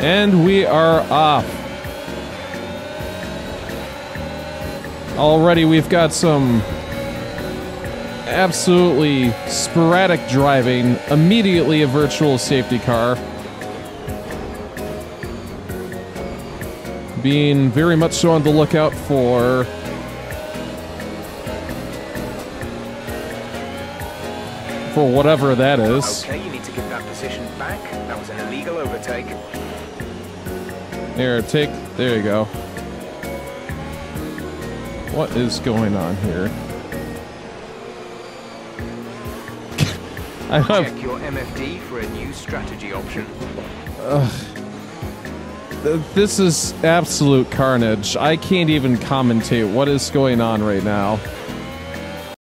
And we are off. Already we've got some absolutely sporadic driving, immediately a virtual safety car. Being very much so on the lookout for for whatever that is. Okay, you need to give that position back. That was an illegal overtake. There, take. There you go. What is going on here? I have. Check your MFD for a new strategy option. th- This is absolute carnage. I can't even commentate what is going on right now.